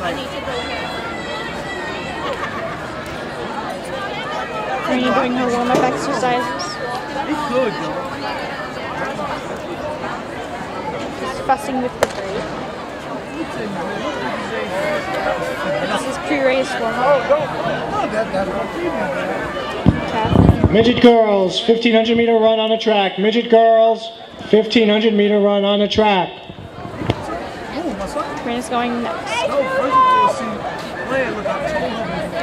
Rainy doing her warm-up exercises. It's good. She's fussing with the braid. This is pre-race warm-up. Midget girls, 1500 meter run on a track. Midget girls, 1500 meter run on a track. Raina's going next.